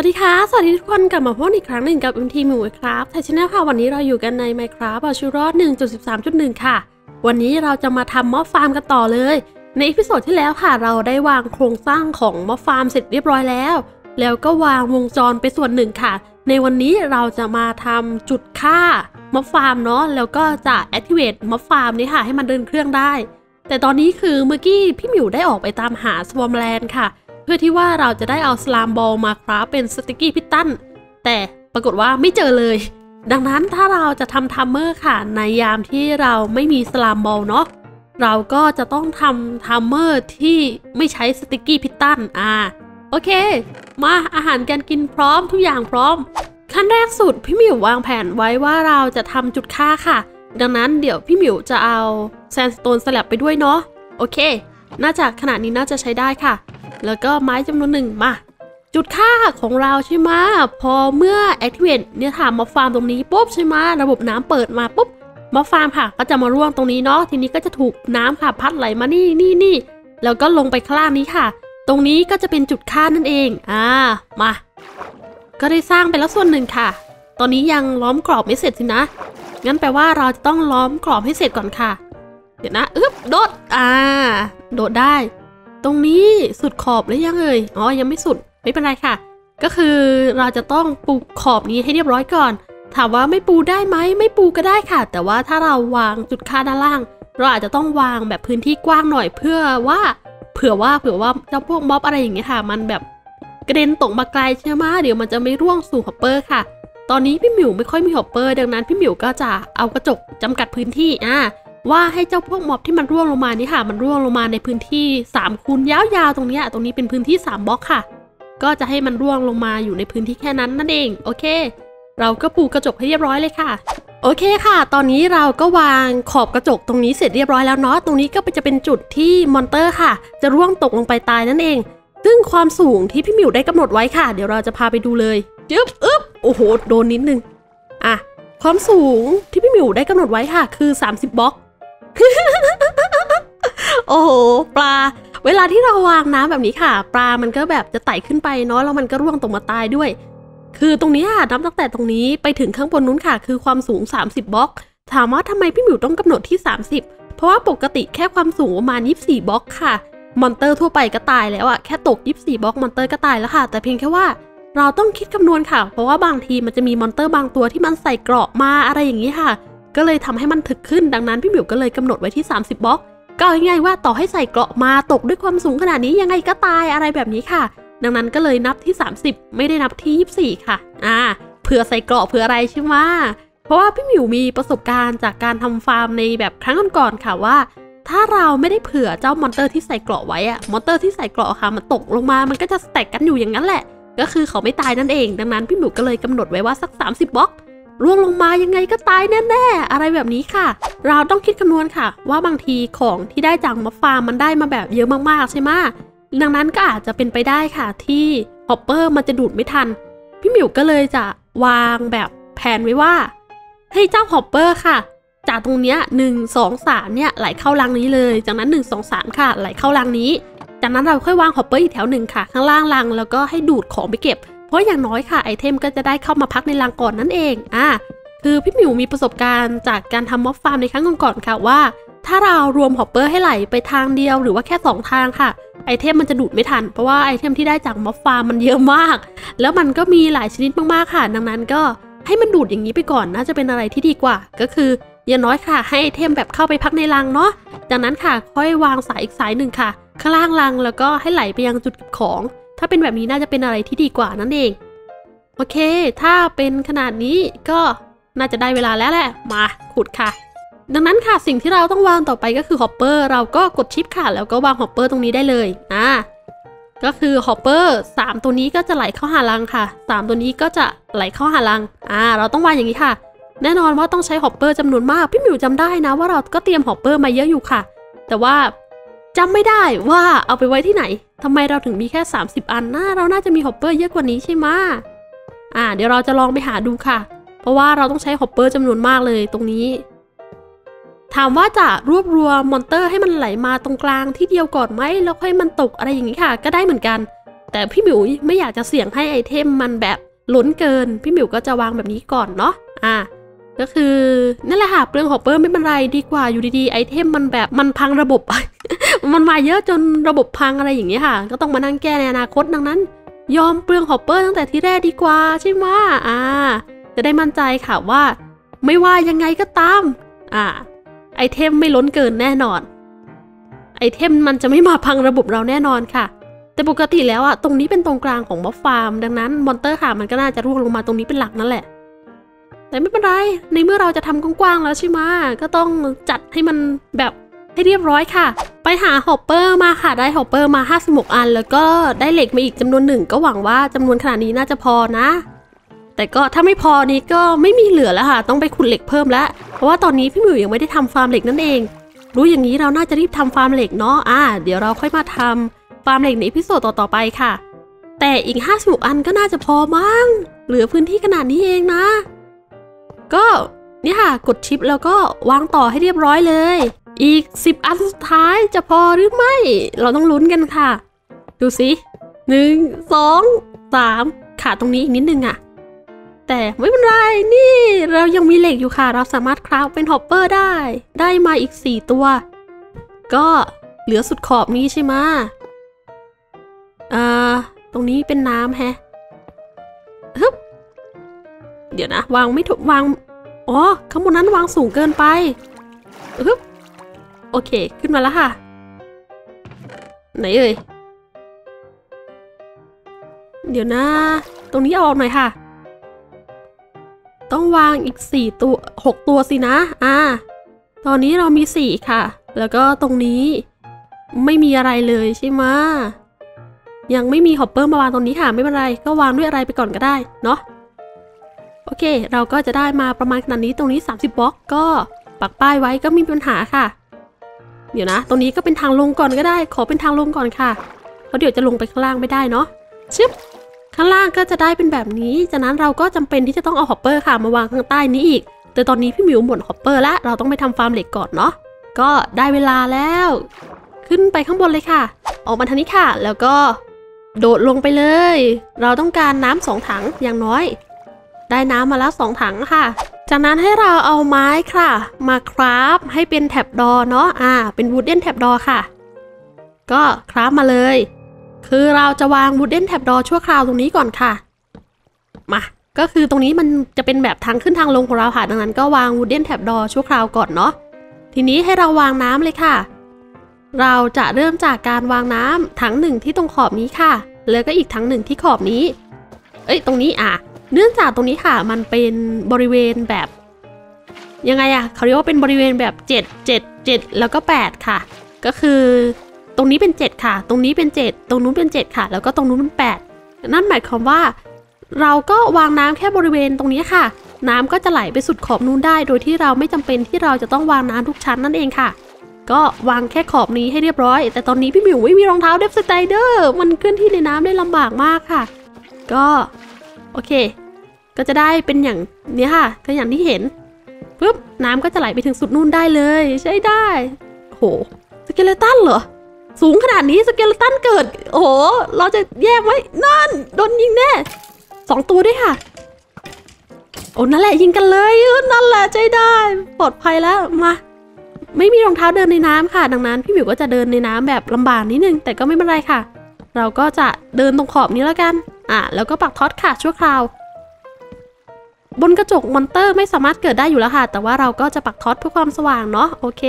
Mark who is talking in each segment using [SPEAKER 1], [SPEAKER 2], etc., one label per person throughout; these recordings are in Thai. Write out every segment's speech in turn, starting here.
[SPEAKER 1] สวัสดีค่ะ สวัสดีทุกคนกลับมาพบอีกครั้งหนึ่งกับ MT หมิวคราฟไทย channel ค่ะ วันนี้เราอยู่กันใน Minecraft เอาชีวิตรอด1.13.1 ค่ะ วันนี้เราจะมาทำ mob farm กันต่อเลย ใน episode ที่แล้วค่ะ เราได้วางโครงสร้างของ mob farm เสร็จเรียบร้อยแล้ว แล้วก็วางวงจรไปส่วนหนึ่งค่ะ ในวันนี้เราจะมาทำจุดฆ่า mob farm เนาะ แล้วก็จะ activate mob farm นี้ค่ะ ให้มันเดินเครื่องได้ แต่ตอนนี้คือเมื่อกี้พี่หมิวได้ออกไปตามหา swampland ค่ะ เพื่อที่ว่าเราจะได้เอา slime ball มา craft เป็น sticky piston แต่ปรากฏว่าไม่เจอเลย ดังนั้นถ้าเราจะทำ timer ค่ะ ในยามที่เราไม่มี slime ball เนาะเราก็จะต้องทำ timer ที่ไม่ใช้ sticky piston อ่าโอเค มาอาหารการกินพร้อมทุกอย่างพร้อม ขั้นแรกสุดพี่หมิววางแผนไว้ว่าเราจะทำจุดฆ่าค่ะ ดังนั้นเดี๋ยวพี่หมิวจะเอาsandstone สลับไปด้วยเนาะโอเค น่าจะขนาดนี้น่าจะใช้ได้ค่ะ แล้วก็ไม้จำนวนหนึ่งมา จุดฆ่าของเราใช่ไหมพอเมื่อ activate เนี่ยค่ะ mob farm ตรงนี้ปุ๊บใช่ไหมระบบน้ำเปิดมาปุ๊บ mob farm ค่ะ ก็จะมาร่วงตรงนี้เนาะทีนี้ก็จะถูกน้ำค่ะ พัดไหลมานี่นี่นี่แล้วก็ลงไปข้างล่างนี้ค่ะ ตรงนี้ก็จะเป็นจุดฆ่านั่นเองอ่ามา ก็ได้สร้างไปแล้วส่วนหนึ่งค่ะ ตอนนี้ยังล้อมกรอบไม่เสร็จสินะงั้นแปลว่าเราจะต้องล้อมกรอบให้เสร็จก่อนค่ะ เดี๋ยวนะอึ๊บโดดอ่า โดดได้ ตรงนี้สุดขอบหรือยังเอ่ยอ๋อยังไม่สุดไม่เป็นไรค่ะ ก็คือเราจะต้องปูขอบนี้ให้เรียบร้อยก่อน ถามว่าไม่ปูได้ไหมไม่ปูก็ได้ค่ะ แต่ว่าถ้าเราวางจุดฆ่าด้านล่าง เราอาจจะต้องวางแบบพื้นที่กว้างหน่อยเพื่อว่าเผื่อว่าเผื่อว่าเจ้าพวกม็อบอะไรอย่างเงี้ยค่ะ มันแบบกระเด็นตกมาไกลใช่ไหมเดี๋ยวมันจะไม่ร่วงสู่ hopper ค่ะ ตอนนี้พี่หมิวไม่ค่อยมี hopper ดังนั้นพี่หมิวก็จะเอากระจกจำกัดพื้นที่อ่า ว่าให้เจ้าพวกม็อบที่มันร่วงลงมานี่ค่ะ มันร่วงลงมาในพื้นที่3คูณยาวๆตรงนี้ตรงนี้เป็นพื้นที่ 3บล็อกค่ะ ก็จะให้มันร่วงลงมาอยู่ในพื้นที่แค่นั้นนั่นเอง โอเค เราก็ปูกระจกให้เรียบร้อยเลยค่ะโอเคค่ะ ตอนนี้เราก็วางขอบกระจกตรงนี้เสร็จเรียบร้อยแล้วเนาะ ตรงนี้ก็จะเป็นจุดที่ monster ค่ะ จะร่วงตกลงไปตายนั่นเอง ซึ่งความสูงที่พี่หมิวได้กำหนดไว้ค่ะ เดี๋ยวเราจะพาไปดูเลยจึ๊บอึ๊บ โอ้โห โดนนิดนึง อะ ความสูงที่พี่หมิวได้กำหนดไว้ค่ะ คือ 30บล็อก โอ้โหปลา เวลาที่เราวางน้ำแบบนี้ค่ะ ปลามันก็แบบจะไต่ขึ้นไปเนาะแล้วมันก็ร่วงตกมาตายด้วย คือตรงนี้ค่ะนับตั้งแต่ตรงนี้ไปถึงข้างบนนู้นค่ะ คือความสูง 30บล็อกถามว่าทำไมพี่หมิวต้องกำหนดที่ 30 เพราะว่าปกติแค่ความสูงประมาณ 24บล็อกค่ะ monster ทั่วไปก็ตายแล้วอะแค่ตก 24บล็อก monster ก็ตายแล้วค่ะ แต่เพียงแค่ว่าเราต้องคิดคำนวณค่ะ เพราะว่าบางทีมันจะมี monster บางตัวที่มันใส่เกราะมาอะไรอย่างนี้ค่ะ ก็เลยทำให้มันถึกขึ้นดังนั้นพี่หมิวก็เลยกำหนดไว้ที่ 30บล็อกก็เอาง่ายๆว่าต่อให้ใส่เกราะมาตกด้วยความสูงขนาดนี้ยังไงก็ตายอะไรแบบนี้ค่ะ ดังนั้นก็เลยนับที่ 30 ไม่ได้นับที่ 24 ค่ะ อ่าเผื่อใส่เกราะเผื่ออะไรใช่ไหมเพราะว่าพี่หมิวมีประสบการณ์จากการทำฟาร์มในแบบครั้งก่อนๆค่ะว่า ถ้าเราไม่ได้เผื่อเจ้า monster ที่ใส่เกราะไว้อะ monster ที่ใส่เกราะค่ะมันตกลงมามันก็จะแตกกันอยู่อย่างนั้นแหละ ก็คือเขาไม่ตายนั่นเอง ดังนั้นพี่หมิวก็เลยกำหนดไว้ว่าสัก 30บล็อก ร่วงลงมายังไงก็ตายแน่ๆ อะไรแบบนี้ค่ะ เราต้องคิดคำนวณค่ะ ว่าบางทีของที่ได้จาก mob farm มันได้มาแบบเยอะมากๆใช่ไหมดังนั้นก็อาจจะเป็นไปได้ค่ะ ที่ hopper มันจะดูดไม่ทัน พี่หมิวก็เลยจะวางแบบแผนไว้ว่า ให้เจ้า hopper ค่ะ จากตรงเนี้ยหนึ่งสองสามเนี่ยไหลเข้าลังนี้เลย จากนั้นหนึ่งสองสามค่ะไหลเข้าลังนี้ จากนั้นเราค่อยวาง hopper อีกแถวหนึ่งค่ะ ข้างล่างลังแล้วก็ให้ดูดของไปเก็บ เพราะอย่างน้อยค่ะ item ก็จะได้เข้ามาพักในลังก่อนนั่นเองอะคือพี่หมิวมีประสบการณ์จากการทำ mob farm ในครั้งก่อนๆค่ะว่า ถ้าเรารวม hopper ให้ไหลไปทางเดียวหรือว่าแค่ 2 ทางค่ะ item มันจะดูดไม่ทัน เพราะว่า item ที่ได้จาก mob farm มันเยอะมาก แล้วมันก็มีหลายชนิดมากๆค่ะ ดังนั้นก็ให้มันดูดอย่างนี้ไปก่อนน่าจะเป็นอะไรที่ดีกว่า ก็คืออย่างน้อยค่ะ ให้ item แบบเข้าไปพักในลังเนาะจากนั้นค่ะค่อยวางสายอีกสายหนึ่งค่ะ ข้างล่างลังแล้วก็ให้ไหลไปยังจุดเก็บของ ถ้าเป็นแบบนี้น่าจะเป็นอะไรที่ดีกว่านั่นเอง โอเค ถ้าเป็นขนาดนี้ก็น่าจะได้เวลาแล้วแหละ มาขุดค่ะ ดังนั้นค่ะสิ่งที่เราต้องวางต่อไปก็คือ hopper เราก็กด shift ค่ะ แล้วก็วาง hopper ตรงนี้ได้เลยอ่าก็คือ hopper สามตัวนี้ก็จะไหลเข้าหาลังค่ะสามตัวนี้ก็จะไหลเข้าหาลังอ่าเราต้องวางอย่างนี้ค่ะ แน่นอนว่าต้องใช้ hopper จำนวนมาก พี่หมิวจำได้นะว่าเราก็เตรียม hopper มาเยอะอยู่ค่ะ แต่ว่า จำไม่ได้ว่าเอาไปไว้ที่ไหนทำไมเราถึงมีแค่ 30 อันนะเราน่าจะมี hopper เยอะกว่านี้ใช่ไหมอ่า เดี๋ยวเราจะลองไปหาดูค่ะ เพราะว่าเราต้องใช้ hopper จำนวนมากเลยตรงนี้ ถามว่าจะรวบรวมมอนเตอร์ให้มันไหลมาตรงกลางที่เดียวก่อนไหมแล้วค่อยมันตกอะไรอย่างนี้ค่ะ ก็ได้เหมือนกัน แต่พี่หมิวไม่อยากจะเสี่ยงให้ไอเทมมันแบบล้นเกิน พี่หมิวก็จะวางแบบนี้ก่อนเนาะอ่า ก็คือนั่นแหละค่ะเปลือง hopper ไม่เป็นไรดีกว่าอยู่ดีๆไอเทมมันแบบมันพังระบบ มันมาเยอะจนระบบพังอะไรอย่างเงี้ยค่ะ ก็ต้องมานั่งแก้ในอนาคตดังนั้น ยอมเปลือง hopper ตั้งแต่ที่แรกดีกว่าใช่ไหมอ่า จะได้มั่นใจค่ะว่า ไม่ว่ายังไงก็ตาม อ่า ไอเทมไม่ล้นเกินแน่นอน ไอเทมมันจะไม่มาพังระบบเราแน่นอนค่ะแต่ปกติแล้วอะตรงนี้เป็นตรงกลางของ mob farm ดังนั้นมอนเตอร์ค่ะมันก็น่าจะร่วงลงมาตรงนี้เป็นหลักนั่นแหละ แต่ไม่เป็นไร ในเมื่อเราจะทำกว้างๆแล้วใช่ไหมก็ต้องจัดให้มันแบบให้เรียบร้อยค่ะ ไปหา hopper มาค่ะ ได้ hopper มา 56 อัน แล้วก็ได้เหล็กมาอีกจำนวนหนึ่ง ก็หวังว่าจำนวนขนาดนี้น่าจะพอนะ แต่ก็ถ้าไม่พอนี้ก็ไม่มีเหลือแล้วค่ะ ต้องไปขุดเหล็กเพิ่มแล้ว เพราะว่าตอนนี้พี่หมิวยังไม่ได้ทำฟาร์มเหล็กนั่นเอง รู้อย่างนี้เราน่าจะรีบทำฟาร์มเหล็กเนาะ อ่า เดี๋ยวเราค่อยมาทำฟาร์มเหล็กในพิโซดต่อๆไปค่ะ แต่อีก 56 อันก็น่าจะพอมั้ง เหลือพื้นที่ขนาดนี้เองนะ ก็นี่ค่ะกดชิปแล้วก็วางต่อให้เรียบร้อยเลย อีก 10 อันสุดท้ายจะพอหรือไม่ เราต้องลุ้นกันค่ะ ดูสิหนึ่งสองสามขาดตรงนี้อีกนิดนึงอะแต่ไม่เป็นไร นี่เรายังมีเหล็กอยู่ค่ะ เราสามารถ craft เป็น hopper ได้ ได้มาอีก 4 ตัว ก็เหลือสุดขอบนี้ใช่ไหมอ่า ตรงนี้เป็นน้ำแฮะฮึบ เดี๋ยวนะ วางไม่ถูกวาง อ๋อ ข้างบนนั้นวางสูงเกินไปฮึบโอเค ขึ้นมาแล้วค่ะ ไหนเอ่ย เดี๋ยวนะ ตรงนี้เอาออกหน่อยค่ะ ต้องวางอีกสี่ตัวหกตัวสินะ อ่า ตอนนี้เรามีสี่ค่ะ แล้วก็ตรงนี้ไม่มีอะไรเลยใช่ไหมยังไม่มี hopper มาวางตรงนี้ค่ะ ไม่เป็นไร ก็วางด้วยอะไรไปก่อนก็ได้ เนาะ โอเค เราก็จะได้มาประมาณขนาดนี้ตรงนี้ 30บล็อกก็ปักป้ายไว้ก็ไม่มีปัญหาค่ะ เดี๋ยวนะ ตรงนี้ก็เป็นทางลงก่อนก็ได้ ขอเป็นทางลงก่อนค่ะ เพราะเดี๋ยวจะลงไปข้างล่างไม่ได้เนาะชึบข้างล่างก็จะได้เป็นแบบนี้ จากนั้นเราก็จำเป็นที่จะต้องเอา hopper ค่ะมาวางข้างใต้นี้อีก แต่ตอนนี้พี่หมิวหมด hopper แล้ว เราต้องไปทำฟาร์มเหล็กก่อนเนาะ ก็ได้เวลาแล้ว ขึ้นไปข้างบนเลยค่ะ ออกมาทางนี้ค่ะ แล้วก็ โดดลงไปเลย เราต้องการน้ำสองถังอย่างน้อย ได้น้ำมาแล้วสองถังค่ะ จากนั้นให้เราเอาไม้ค่ะ มาคราฟให้เป็นแท็บดอเนาะอ่า เป็นวูดเด้นแท็บดอค่ะ ก็คราฟมาเลย คือเราจะวางวูดเด้นแท็บดอชั่วคราวตรงนี้ก่อนค่ะ มาก็คือตรงนี้มันจะเป็นแบบทางขึ้นทางลงของเราค่ะดังนั้นก็วางวูดเด้นแท็บดอชั่วคราวก่อนเนาะทีนี้ให้เราวางน้ำเลยค่ะ เราจะเริ่มจากการวางน้ำถังหนึ่งที่ตรงขอบนี้ค่ะ แล้วก็อีกถังหนึ่งที่ขอบนี้ เอ้ย ตรงนี้อะ เนื่องจากตรงนี้ค่ะมันเป็นบริเวณแบบยังไงอะเขาเรียกว่าเป็นบริเวณแบบ 7 7 7 แล้วก็ 8 ค่ะ ก็คือตรงนี้เป็น 7 ค่ะ ตรงนี้เป็น 7 ตรงนู้นเป็น 7 ค่ะ แล้วก็ตรงนู้นเป็น 8 นั่นหมายความว่า เราก็วางน้ำแค่บริเวณตรงนี้ค่ะ น้ำก็จะไหลไปสุดขอบนู้นได้ โดยที่เราไม่จำเป็นที่เราจะต้องวางน้ำทุกชั้นนั่นเองค่ะ ก็วางแค่ขอบนี้ให้เรียบร้อย แต่ตอนนี้พี่หมิวไม่มีรองเท้าเดฟสไตเดอร์มันเคลื่อนที่ในน้ำได้ลำบากมากค่ะ ก็โอเค ก็จะได้เป็นอย่างนี้ค่ะ ก็อย่างที่เห็นปุ๊บน้ำก็จะไหลไปถึงสุดนู่นได้เลย ใช้ได้ โหสเกเลตันเหรอ สูงขนาดนี้สเกเลตันเกิด โอ้โห เราจะแยกไว้นั่นโดนยิงแน่สองตัวด้วยค่ะ โอ้นั่นแหละยิงกันเลยนั่นแหละใจได้ ปลอดภัยแล้วมาไม่มีรองเท้าเดินในน้ำค่ะ ดังนั้นพี่หมิวก็จะเดินในน้ำแบบลำบากนิดนึง แต่ก็ไม่เป็นไรค่ะ เราก็จะเดินตรงขอบนี้แล้วกัน อะแล้วก็ปักท็อตค่ะชั่วคราว บนกระจกมอนเตอร์ไม่สามารถเกิดได้อยู่แล้วค่ะ แต่ว่าเราก็จะปักท็อตเพื่อความสว่างเนาะโอเค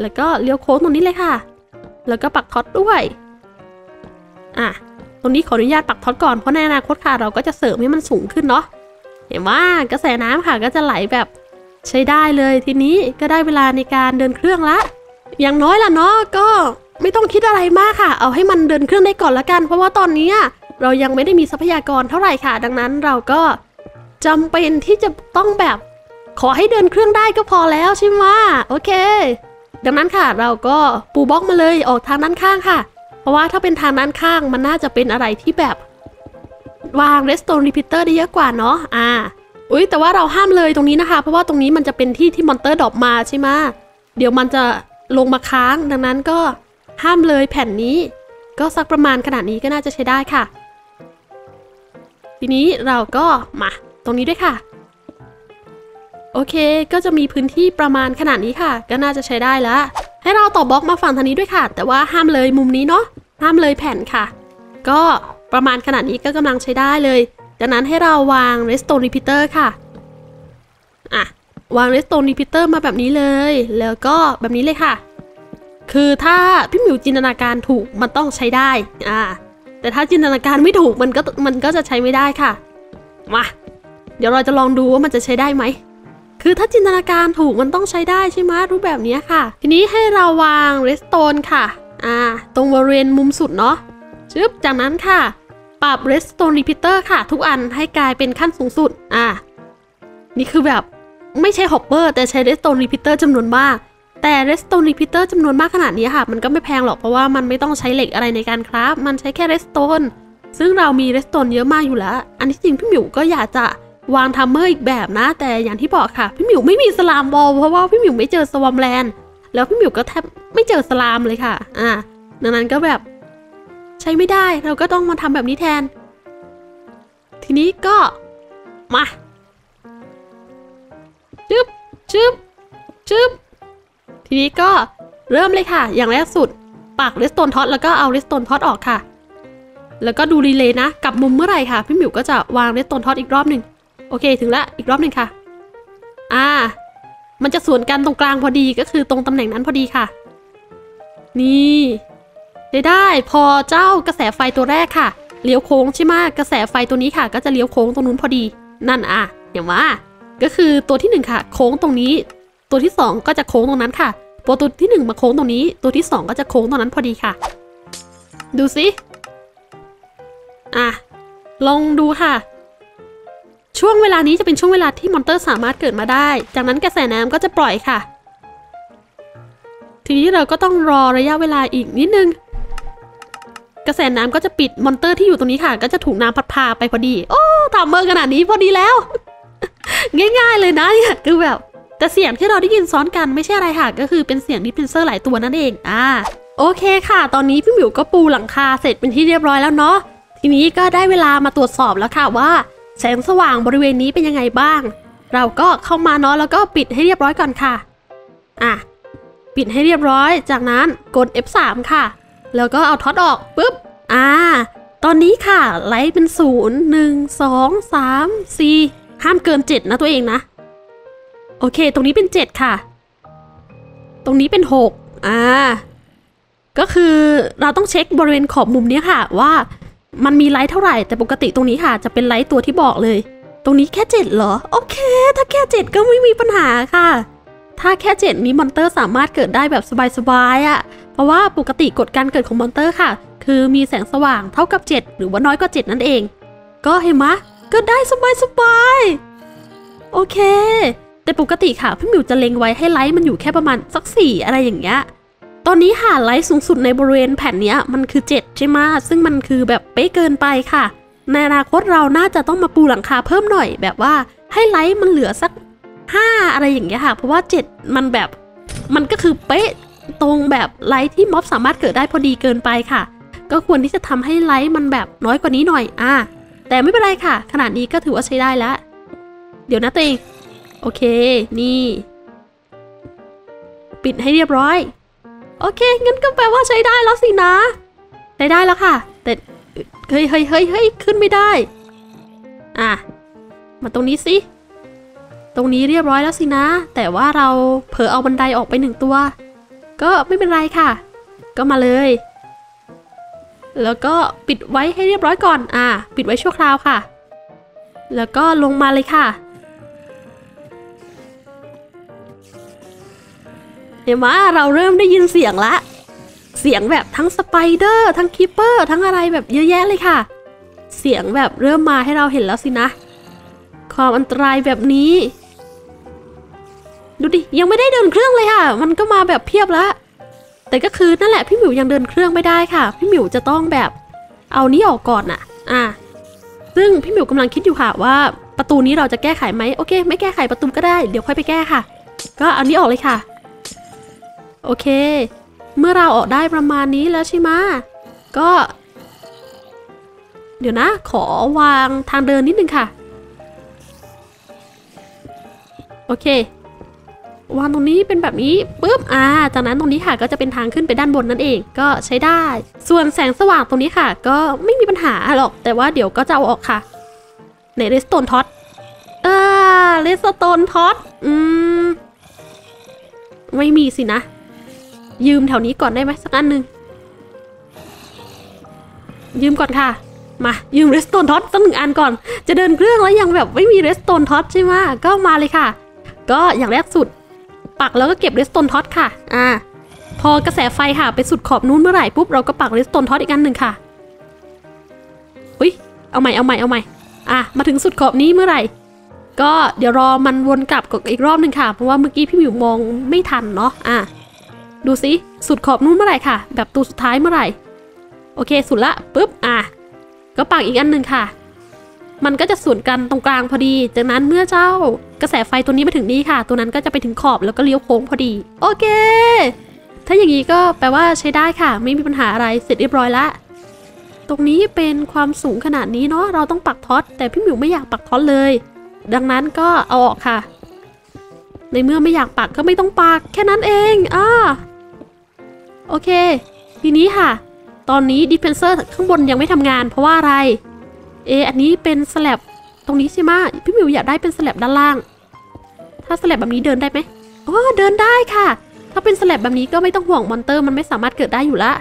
[SPEAKER 1] แล้วก็เลี้ยวโค้งตรงนี้เลยค่ะ แล้วก็ปักท็อตด้วยอะตรงนี้ขออนุญาตปักท็อตก่อนเพราะในอนาคตค่ะ เราก็จะเสริมให้มันสูงขึ้นเนาะเห็นว่ากระแสน้ำค่ะก็จะไหลแบบใช้ได้เลยทีนี้ก็ได้เวลาในการเดินเครื่องละ อย่างน้อยล่ะเนาะก็ไม่ต้องคิดอะไรมากค่ะ เอาให้มันเดินเครื่องได้ก่อนละกัน เพราะว่าตอนนี้เรายังไม่ได้มีทรัพยากรเท่าไหร่ค่ะ ดังนั้นเราก็ จำเป็นที่จะต้องแบบ ขอให้เดินเครื่องได้ก็พอแล้วใช่ไหมโอเค ดังนั้นค่ะเราก็ปูบล็อกมาเลยออกทางด้านข้างค่ะ เพราะว่าถ้าเป็นทางด้านข้างมันน่าจะเป็นอะไรที่แบบวาง redstone repeater ได้เยอะกว่าเนาะอ่าอุ้ยแต่ว่าเราห้ามเลยตรงนี้นะคะ เพราะว่าตรงนี้มันจะเป็นที่ที่มอนเตอร์ drop มาใช่ไหมเดี๋ยวมันจะลงมาค้างดังนั้นก็ห้ามเลยแผ่นนี้ ก็สักประมาณขนาดนี้ก็น่าจะใช้ได้ค่ะ ทีนี้เราก็มา ตรงนี้ด้วยค่ะ โอเค ก็จะมีพื้นที่ประมาณขนาดนี้ค่ะ ก็น่าจะใช้ได้แล้ว ให้เราต่อบล็อกมาฝั่งทางนี้ด้วยค่ะ แต่ว่าห้ามเลยมุมนี้เนาะ ห้ามเลยแผ่นค่ะ ก็ประมาณขนาดนี้ก็กำลังใช้ได้เลยจากนั้นให้เราวาง redstone repeater ค่ะ อะ วาง redstone repeater มาแบบนี้เลย แล้วก็แบบนี้เลยค่ะ คือถ้าพี่หมิวจินตนาการถูกมันต้องใช้ได้ อ่าแต่ถ้าจินตนาการไม่ถูกมันก็มันก็จะใช้ไม่ได้ค่ะ มา เดี๋ยวเราจะลองดูว่ามันจะใช้ได้ไหม คือถ้าจินตนาการถูกมันต้องใช้ได้ใช่ไหมรูปแบบนี้ค่ะ ทีนี้ให้เราวาง redstone ค่ะ อ่า ตรงบริเวณมุมสุดเนาะชึบจากนั้นค่ะ ปรับ redstone repeater ค่ะ ทุกอันให้กลายเป็นขั้นสูงสุด อ่า นี่คือแบบไม่ใช่ hopper แต่ใช้ redstone repeater จำนวนมากแต่ redstone repeater จำนวนมากขนาดนี้ค่ะ มันก็ไม่แพงหรอกเพราะว่ามันไม่ต้องใช้เหล็กอะไรในการ craft มันใช้แค่ redstone ซึ่งเรามี redstone เยอะมากอยู่แล้ว อันที่จริงพี่หมิวก็อยากจะ วาง timer อีกแบบนะ แต่อย่างที่บอกค่ะ พี่หมิวไม่มี slimeball เพราะว่าพี่หมิวไม่เจอ swampland แล้วพี่หมิวก็แทบไม่เจอ slime เลยค่ะ อ่าดังนั้นก็แบบใช้ไม่ได้เราก็ต้องมาทำแบบนี้แทน ทีนี้ก็มาชึบชึบชึบทีนี้ก็เริ่มเลยค่ะ อย่างแรกสุดปัก redstone torch แล้วก็เอา redstone torch ออกค่ะ แล้วก็ดูรีเลย์นะกลับมุมเมื่อไหร่ค่ะ พี่หมิวก็จะวาง redstone torch อีกรอบหนึ่ง โอเคถึงละอีกรอบหนึ่งค่ะ อ่า มันจะสวนกันตรงกลางพอดีก็คือตรงตำแหน่งนั้นพอดีค่ะ นี่ได้ได้พอเจ้ากระแสไฟตัวแรกค่ะเลี้ยวโค้งใช่ไหมกระแสไฟตัวนี้ค่ะ ก็จะเลี้ยวโค้งตรงนู้นพอดี นั่นอะเห็นว่า ก็คือตัวที่หนึ่งค่ะ โค้งตรงนี้ ตัวที่สองก็จะโค้งตรงนั้นค่ะพอตัวที่หนึ่งมาโค้งตรงนี้ ตัวที่สองก็จะโค้งตรงนั้นพอดีค่ะ ดูสิอะลองดูค่ะ ช่วงเวลานี้จะเป็นช่วงเวลาที่มอนเตอร์สามารถเกิดมาได้ จากนั้นกระแสน้ำก็จะปล่อยค่ะ ทีนี้เราก็ต้องรอระยะเวลาอีกนิดนึง กระแสน้ำก็จะปิดมอนเตอร์ที่อยู่ตรงนี้ค่ะ ก็จะถูกน้ำพัดพาไปพอดี โอ้timer ขนาดนี้พอดีแล้ว ง่าย ๆ เลยนะเนี่ยคือแบบ แต่เสียงที่เราได้ยินซ้อนกันไม่ใช่อะไรค่ะ ก็คือเป็นเสียง dispenser หลายตัวนั่นเอง อ่า โอเคค่ะ ตอนนี้พี่หมิวก็ปูหลังคาเสร็จเป็นที่เรียบร้อยแล้วเนาะ ทีนี้ก็ได้เวลามาตรวจสอบแล้วค่ะว่า แสงสว่างบริเวณนี้เป็นยังไงบ้าง เราก็เข้ามาเนาะแล้วก็ปิดให้เรียบร้อยก่อนค่ะ อะ ปิดให้เรียบร้อย จากนั้นกด F3 ค่ะ แล้วก็เอาท็อตออกปุ๊บ อ่า ตอนนี้ค่ะ light เป็นศูนย์หนึ่งสองสามสี่ห้ามเกินเจ็ดนะตัวเองนะ โอเค ตรงนี้เป็นเจ็ดค่ะ ตรงนี้เป็นหกอ่า ก็คือเราต้องเช็คบริเวณขอบมุมนี้ค่ะว่า มันมี light เท่าไหร่ แต่ปกติตรงนี้ค่ะ จะเป็น light ตัวที่บอกเลย ตรงนี้แค่เจ็ดเหรอ โอเค ถ้าแค่เจ็ดก็ไม่มีปัญหาค่ะ ถ้าแค่เจ็ดนี้มอนเตอร์สามารถเกิดได้แบบสบายๆอะค่ะ เพราะว่าปกติกฎการเกิดของมอนเตอร์ค่ะ คือมีแสงสว่างเท่ากับ 7 หรือว่าน้อยกว่า 7 นั่นเอง ก็เห็นไหมอะก็ได้สบายๆโอเค แต่ปกติค่ะพี่มิวจะเล็งไว้ให้ light มันอยู่แค่ประมาณสักสี่อะไรอย่างเงี้ย ตอนนี้ค่ะ light สูงสุดในบริเวณแผ่นนี้มันคือ 7 ใช่ไหมซึ่งมันคือแบบเป๊ะเกินไปค่ะ ในอนาคตเราน่าจะต้องมาปูหลังคาเพิ่มหน่อย แบบว่าให้ light มันเหลือสัก 5 อะไรอย่างเงี้ยค่ะ เพราะว่า 7 มันแบบมันก็คือเป๊ะตรงแบบไลท์ที่ม็อบสามารถเกิดได้พอดีเกินไปค่ะ ก็ควรที่จะทำให้ไลท์มันแบบน้อยกว่านี้หน่อยอ่าแต่ไม่เป็นไรค่ะ ขนาดนี้ก็ถือว่าใช้ได้แล้ว เดี๋ยวนะตัวเอง โอเค นี่ ปิดให้เรียบร้อย โอเค งั้นก็แปลว่าใช้ได้แล้วสินะ ใช้ได้แล้วค่ะ แต่เฮ้ยเฮ้ยเฮ้ยเฮ้ยขึ้นไม่ได้ อะ มาตรงนี้สิ ตรงนี้เรียบร้อยแล้วสินะ แต่ว่าเราเผลอเอาบันไดออกไปหนึ่งตัว ก็ไม่เป็นไรค่ะ ก็มาเลย แล้วก็ปิดไว้ให้เรียบร้อยก่อน อ่าปิดไว้ชั่วคราวค่ะ แล้วก็ลงมาเลยค่ะ เห็นไหมเราเริ่มได้ยินเสียงละ เสียงแบบทั้ง spider ทั้ง creeper ทั้งอะไรแบบเยอะแยะเลยค่ะ เสียงแบบเริ่มมาให้เราเห็นแล้วสินะ ความอันตรายแบบนี้ ดูดิ ยังไม่ได้เดินเครื่องเลยค่ะ มันก็มาแบบเพียบล้วแต่ก็คือนั่นแหละพี่หมิวยังเดินเครื่องไม่ได้ค่ะ พี่หมิวจะต้องแบบเอานี้ออกก่อนน่ะ อะซึ่งพี่หมิวกำลังคิดอยู่ค่ะว่าประตูนี้เราจะแก้ไขไหมโอเค ไม่แก้ไขประตูก็ได้ เดี๋ยวค่อยไปแก้ค่ะ ก็เอานี้ออกเลยค่ะ โอเค เมื่อเราออกได้ประมาณนี้แล้วใช่ไหมก็ เดี๋ยวนะ ขอวางทางเดินนิดนึงค่ะ โอเค วางตรงนี้เป็นแบบนี้ปุ๊บอ่าจากนั้นตรงนี้ค่ะก็จะเป็นทางขึ้นไปด้านบนนั่นเองก็ใช้ได้ ส่วนแสงสว่างตรงนี้ค่ะ ก็ไม่มีปัญหาหรอก แต่ว่าเดี๋ยวก็จะเอาออกค่ะ ใน redstone torch อ่า redstone torch อืมไม่มีสินะ ยืมแถวนี้ก่อนได้ไหมสักอันหนึ่งยืมก่อนค่ะ มายืม redstone torch สักหนึ่งอันก่อน จะเดินเครื่องแล้วยังแบบไม่มี redstone torch ใช่ไหมก็มาเลยค่ะ ก็อย่างแรกสุด ปักแล้วก็เก็บ redstone torch ค่ะ อ่า พอกระแสไฟค่ะไปสุดขอบนู้นเมื่อไหร่ปุ๊บเราก็ปัก redstone torch อีกอันหนึ่งค่ะอุ้ยเอาใหม่เอาใหม่เอาใหม่อะมาถึงสุดขอบนี้เมื่อไหร่ ก็เดี๋ยวรอมันวนกลับกอีกรอบหนึ่งค่ะ เพราะว่าเมื่อกี้พี่หมิวมองไม่ทันเนาะอะ ดูสิสุดขอบนู้นเมื่อไหร่ค่ะ แบบตัวสุดท้ายเมื่อไหร่ โอเค สุดละปุ๊บอะก็ปักอีกอันหนึ่งค่ะ มันก็จะส่วนกันตรงกลางพอดี จากนั้นเมื่อเจ้ากระแสไฟตัวนี้มาถึงนี้ค่ะ ตัวนั้นก็จะไปถึงขอบแล้วก็เลี้ยวโค้งพอดี โอเค ถ้าอย่างนี้ก็แปลว่าใช้ได้ค่ะ ไม่มีปัญหาอะไรเสร็จเรียบร้อยละตรงนี้เป็นความสูงขนาดนี้เนาะเราต้องปักท็อตแต่พี่หมิวไม่อยากปักท็อตเลย ดังนั้นก็เอาออกค่ะ ในเมื่อไม่อยากปักก็ไม่ต้องปักแค่นั้นเองอ่า โอเค ทีนี้ค่ะ ตอนนี้ dispenser ข้างบนยังไม่ทำงาน เพราะว่าอะไรเอออันนี้เป็น slab ตรงนี้ใช่ไหมพี่มิวอยากได้เป็น slab ด้านล่าง ถ้า slab แบบนี้เดินได้ไหมอ๋อเดินได้ค่ะ ถ้าเป็น slab แบบนี้ก็ไม่ต้องห่วง monster มันไม่สามารถเกิดได้อยู่ละ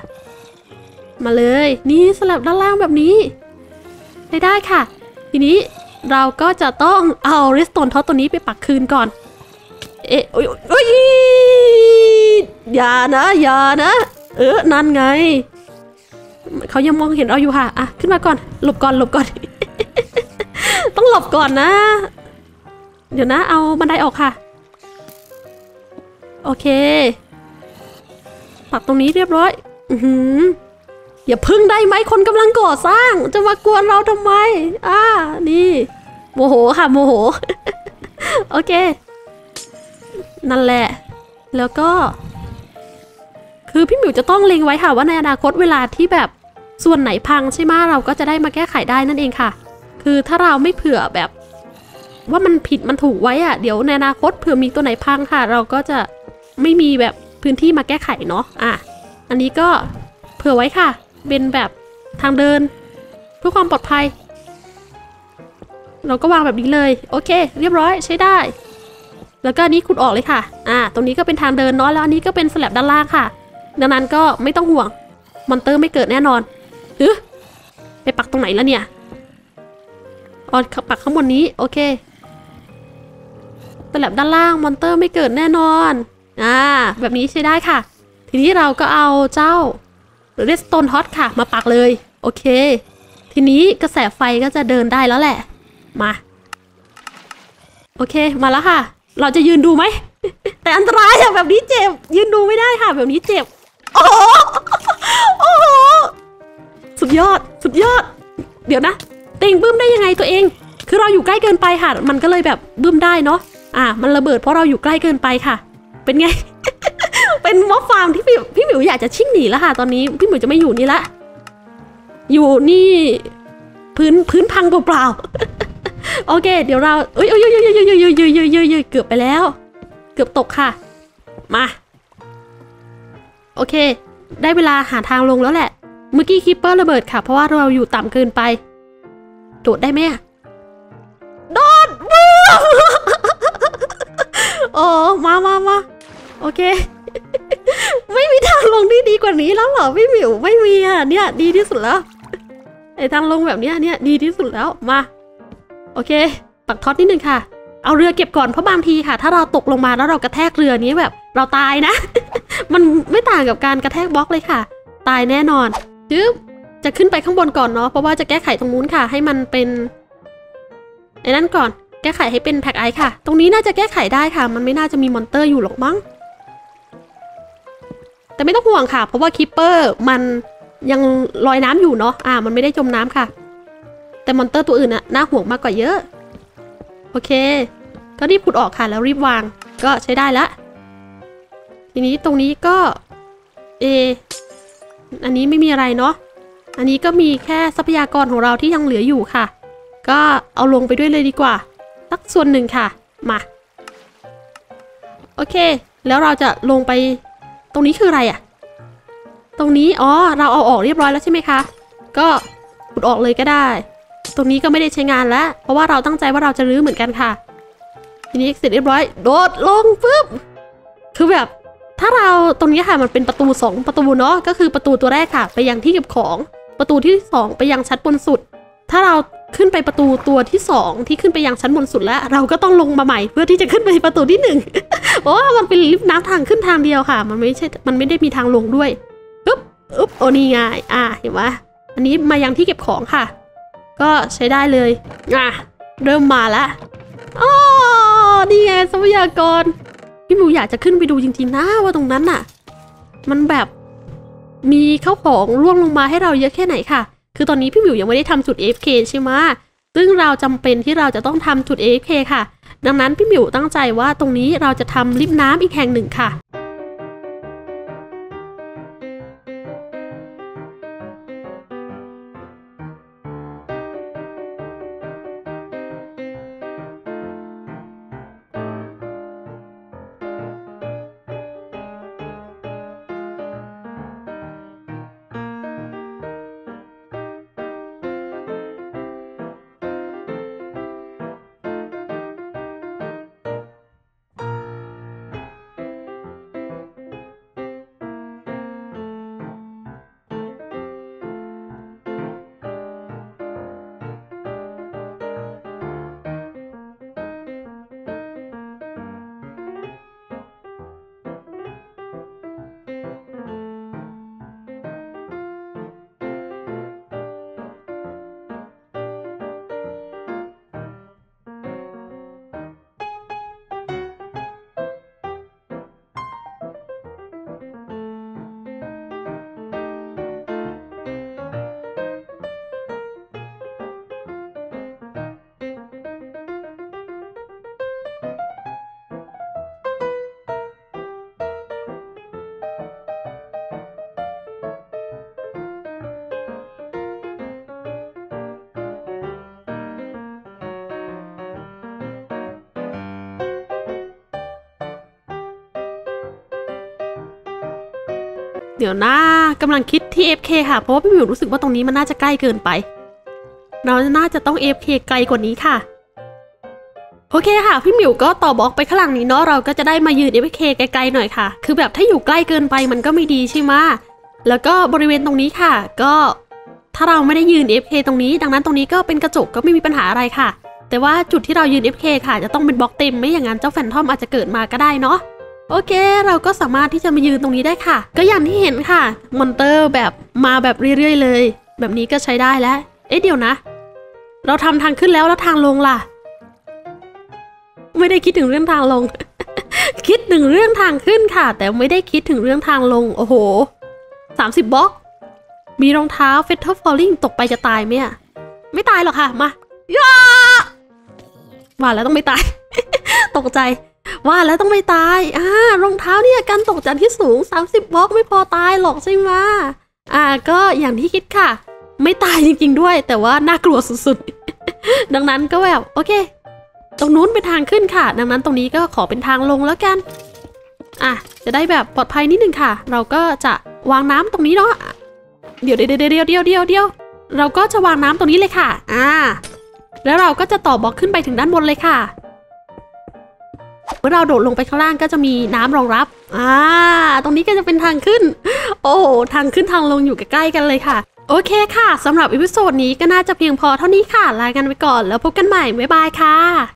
[SPEAKER 1] มาเลย นี่ slab ด้านล่างแบบนี้ได้ได้ค่ะ ทีนี้เราก็จะต้องเอาริสโตนท็อตตัวนี้ไปปักคืนก่อน เอ๊ะโอ้ยโอ้ยอย่านะอย่านะ เออนั่นไง เขายังมองเห็นเราอยู่ค่ะอะขึ้นมาก่อน หลบก่อนหลบก่อน ต้องหลบก่อนนะ เดี๋ยวนะ เอาบันไดออกค่ะ โอเค ปักตรงนี้เรียบร้อย อือหืออย่าพึ่งได้ไหมคนกำลังก่อสร้าง จะมากวนเราทำไม อ่า นี่ โมโหค่ะโมโห โอเค นั่นแหละ แล้วก็ คือพี่หมิวจะต้องเล็งไว้ค่ะว่าในอนาคตเวลาที่แบบส่วนไหนพังใช่ไหมเราก็จะได้มาแก้ไขได้นั่นเองค่ะ คือถ้าเราไม่เผื่อแบบ ว่ามันผิดมันถูกไว้อะเดี๋ยวในอนาคตเผื่อมีตัวไหนพังค่ะ เราก็จะไม่มีแบบพื้นที่มาแก้ไขเนาะอะอันนี้ก็เผื่อไว้ค่ะ เป็นแบบทางเดิน เพื่อความปลอดภัย เราก็วางแบบนี้เลย โอเค เรียบร้อยใช้ได้ แล้วก็นี้ขุดออกเลยค่ะ อ่า ตรงนี้ก็เป็นทางเดินเนาะ แล้วอันนี้ก็เป็นสลับด้านล่างค่ะ ดังนั้นก็ไม่ต้องห่วง มอนเตอร์ไม่เกิดแน่นอนเฮ้ไปปักตรงไหนแล้วเนี่ยอ๋อปักข้างบนนี้ โอเคสลับด้านล่าง มอนเตอร์ไม่เกิดแน่นอน อ่า แบบนี้ใช้ได้ค่ะ ทีนี้เราก็เอาเจ้าเรสโตนฮอตค่ะ มาปักเลย โอเค ทีนี้กระแสไฟก็จะเดินได้แล้วแหละ มา โอเค มาแล้วค่ะ เราจะยืนดูไหม แต่อันตรายอะแบบนี้เจ็บ ยืนดูไม่ได้ค่ะ แบบนี้เจ็บ โอ้โหโอ้โหสุดยอด สุดยอด เดี๋ยวนะเต็งบึ้มได้ยังไงตัวเอง คือเราอยู่ใกล้เกินไปค่ะ มันก็เลยแบบบึ้มได้เนาะ อ่ามันระเบิดเพราะเราอยู่ใกล้เกินไปค่ะ เป็นไง เป็นมอบฟาร์มที่พี่พี่หมิวอยากจะชิ่งหนีแล้วค่ะ ตอนนี้พี่หมิวจะไม่อยู่นี่ละ อยู่นี่ พื้นพื้นพังเปล่าๆ โอเค เดี๋ยวเราเอ้ยเอ้ยเอ้ยเอ้ยเอ้ยเอ้ยเอ้ยเอ้ยเอ้ยเอ้ยเอ้ยเกือบไปแล้ว เกือบตกค่ะ มา โอเค ได้เวลาหาทางลงแล้วแหละ เมื่อกี้ creeper ระเบิดค่ะ เพราะว่าเราอยู่ต่ำเกินไป โดดได้ไหมโดดบูมโอ้มามามาโอเค ไม่มีทางลงที่ดีกว่านี้แล้วเหรอพี่มิวไม่มีอะเนี่ย ดีที่สุดแล้วไอ้ทางลงแบบเนี้ยเนี่ยดีที่สุดแล้วมา โอเค ปักท็อตนิดนึงค่ะ เอาเรือเก็บก่อนเพราะบางทีค่ะ ถ้าเราตกลงมาแล้วเรากระแทกเรือนี้แบบ เราตายนะ มันไม่ต่างกับการกระแทกบล็อกเลยค่ะ ตายแน่นอนจึ๊บจะขึ้นไปข้างบนก่อนเนาะเพราะว่าจะแก้ไขตรงนู้นค่ะ ให้มันเป็นไอ้นั่นก่อน แก้ไขให้เป็น packed ice ค่ะ ตรงนี้น่าจะแก้ไขได้ค่ะ มันไม่น่าจะมี monster อยู่หรอกมั้งแต่ไม่ต้องห่วงค่ะ เพราะว่า creeper มันยังลอยน้ำอยู่เนาะอ่า มันไม่ได้จมน้ำค่ะ แต่ monster ตัวอื่นอะน่าห่วงมากกว่าเยอะ โอเค ก็รีบขุดออกค่ะแล้วรีบวาง ก็ใช้ได้ละ ทีนี้ตรงนี้ก็ เอ อันนี้ไม่มีอะไรเนาะ อันนี้ก็มีแค่ทรัพยากรของเราที่ยังเหลืออยู่ค่ะ ก็เอาลงไปด้วยเลยดีกว่า สักส่วนหนึ่งค่ะ มา โอเค แล้วเราจะลงไป ตรงนี้คืออะไรอะตรงนี้ อ๋อ เราเอาออกเรียบร้อยแล้วใช่ไหมคะ ก็ขุดออกเลยก็ได้ ตรงนี้ก็ไม่ได้ใช้งานแล้ว เพราะว่าเราตั้งใจว่าเราจะรื้อเหมือนกันค่ะ ทีนี้เสร็จเรียบร้อย โดดลงปุ๊บ คือแบบ ถ้าเราตรงนี้ค่ะมันเป็นประตูสองประตูเนาะ ก็คือประตูตัวแรกค่ะ ไปยังที่เก็บของ ประตูที่สองไปยังชั้นบนสุด ถ้าเราขึ้นไปประตูตัวที่สองที่ขึ้นไปยังชั้นบนสุดแล้ว เราก็ต้องลงมาใหม่ เพื่อที่จะขึ้นไปประตูที่หนึ่งเพราะว่ามันเป็นลิฟต์น้ำทางขึ้นทางเดียวค่ะ มันไม่ใช่ มันไม่ได้มีทางลงด้วยอึ๊บอึ๊บโอ้นี่ไงอ่าเห็นไหมอันนี้มายังที่เก็บของค่ะ ก็ใช้ได้เลยอะเริ่มมาแล้วอ๋อนี่ไงทรัพยากร พี่หมูอยากจะขึ้นไปดูจริงๆนะว่าตรงนั้นน่ะ มันแบบมีข้าวของร่วงลงมาให้เราเยอะแค่ไหนค่ะ คือตอนนี้พี่หมิวยังไม่ได้ทำจุด AFK ใช่ไหมซึ่งเราจำเป็นที่เราจะต้องทำจุด AFK ค่ะ ดังนั้นพี่หมิวตั้งใจว่าตรงนี้เราจะทำลิฟต์น้ำอีกแห่งหนึ่งค่ะ เดี๋ยวนะกำลังคิดที่ FK ค่ะ เพราะว่าพี่หมิวรู้สึกว่าตรงนี้มันน่าจะใกล้เกินไป เราน่าจะต้อง FK ไกลกว่านี้ค่ะ โอเคค่ะ พี่หมิวก็ต่อบล็อกไปข้างหลังนี้เนาะเราก็จะได้มายืน FK ไกลๆหน่อยค่ะ คือแบบถ้าอยู่ใกล้เกินไปมันก็ไม่ดีใช่ไหมแล้วก็บริเวณตรงนี้ค่ะ ก็ถ้าเราไม่ได้ยืน FK ตรงนี้ ดังนั้นตรงนี้ก็เป็นกระจกก็ไม่มีปัญหาอะไรค่ะ แต่ว่าจุดที่เรายืน FK ค่ะ จะต้องเป็นบล็อกเต็มไม่อย่างนั้นเจ้าแฟนทอมอาจจะเกิดมาก็ได้เนาะ โอเค เราก็สามารถที่จะมายืนตรงนี้ได้ค่ะ ก็อย่างที่เห็นค่ะ monster แบบมาแบบเรื่อยๆเลย แบบนี้ก็ใช้ได้แล้ว เอ๊ะเดี๋ยวนะ เราทำทางขึ้นแล้วแล้วทางลงล่ะ ไม่ได้คิดถึงเรื่องทางลง คิดถึงเรื่องทางขึ้นค่ะ แต่ไม่ได้คิดถึงเรื่องทางลง โอ้โหสามสิบบล็อก มีรองเท้า feather falling ตกไปจะตายไหมอะไม่ตายหรอกค่ะ มาย่าว่าแล้วต้องไม่ตาย ตกใจ ว่าแล้วต้องไม่ตาย อ่ารองเท้าเนี่ยกันตกจากที่สูง 30บล็อกไม่พอตายหรอกใช่ไหมอ่าก็อย่างที่คิดค่ะ ไม่ตายจริงๆด้วย แต่ว่าน่ากลัวสุดๆ ดังนั้นก็แบบโอเค ตรงนู้นเป็นทางขึ้นค่ะ ดังนั้นตรงนี้ก็ขอเป็นทางลงแล้วกัน อะจะได้แบบปลอดภัยนิดนึงค่ะ เราก็จะวางน้ำตรงนี้เนาะ เดี๋ยวเดี๋ยวเดี๋ยวเดี๋ยวเดี๋ยวเดี๋ยวเราก็จะวางน้ำตรงนี้เลยค่ะ อ่า แล้วเราก็จะต่อบล็อกขึ้นไปถึงด้านบนเลยค่ะ เมื่อเราโดดลงไปข้างล่างก็จะมีน้ำรองรับอ่าตรงนี้ก็จะเป็นทางขึ้น โอ้ทางขึ้นทางลงอยู่ใกล้ๆกันเลยค่ะ โอเคค่ะสำหรับ episode นี้ก็น่าจะเพียงพอเท่านี้ค่ะลากันไปก่อนแล้วพบกันใหม่บ๊ายบายค่ะ